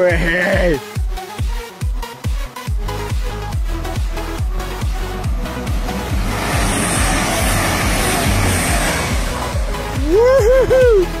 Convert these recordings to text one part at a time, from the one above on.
over here. Woohoo!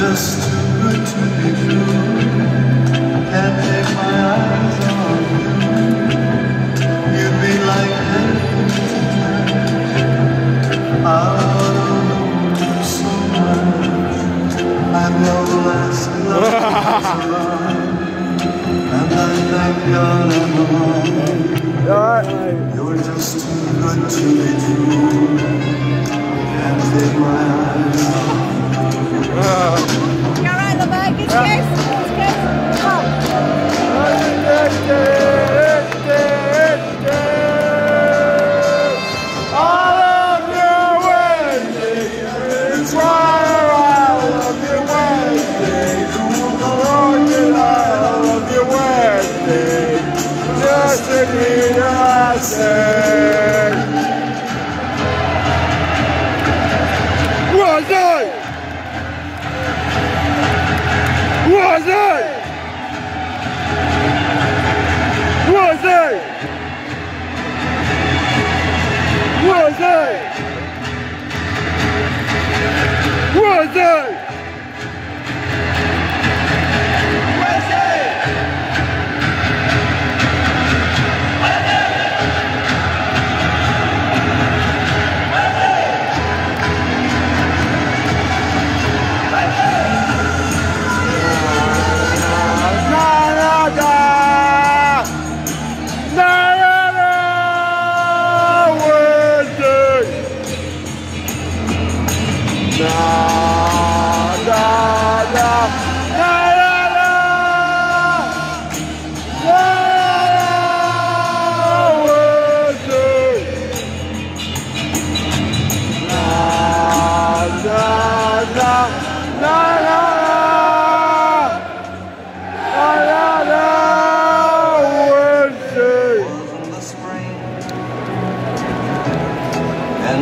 just too good to be true. Can't take my eyes on you. You'd be like to. I wanna hold you last What's it? What's it? It?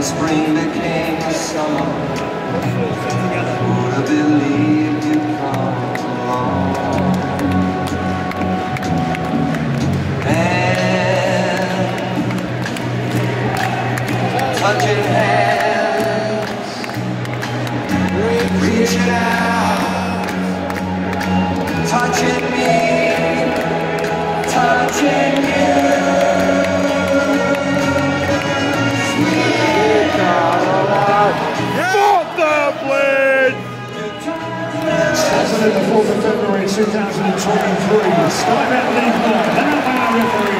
Spring became the summer. Who'd have believed you'd come along? And touching 2023. Sky Bet League 1, now our referee.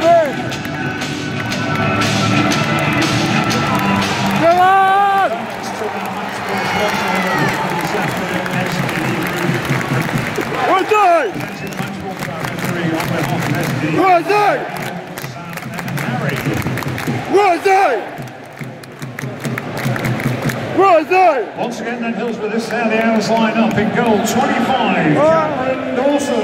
USA! USA! Once again, then Hillsborough, this is how the Owls line up in goal 25, Cameron Dawson.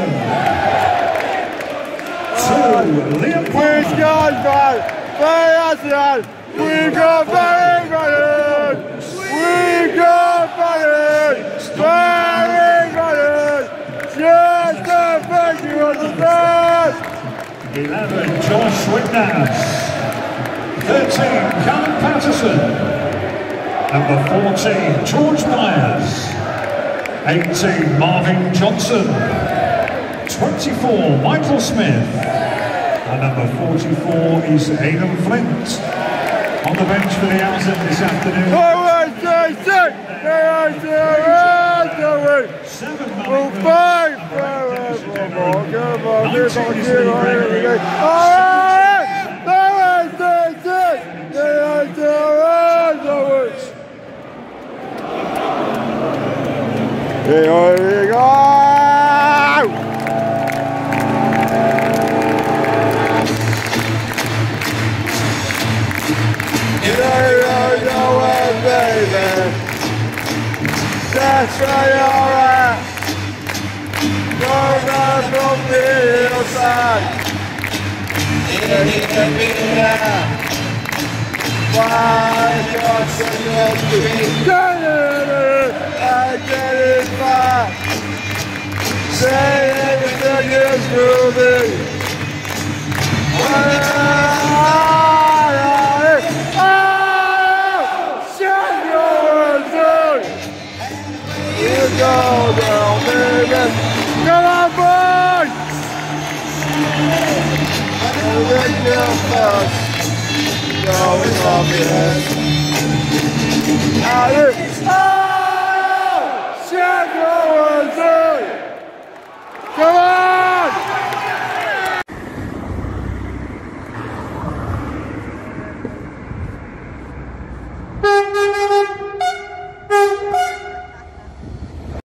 Two, Liam got bad, very excellent. We've got very good. We've got very, very good. Just thank you of the best. 11, Josh Windass. 13, Callum Paterson. Number 14, George Byers. 18, Marvin Johnson. 24, Michael Smith. And number 44 is Aden Flint. On the bench for the Amazon this afternoon. Seven right, Here we go! You. That's where you're at. You're from the hillside. You can be there. Why you're so good to be Get it, I get it back. Say everything is. You go down, baby. Come on, boy. And then you first. Going on me head. Out it.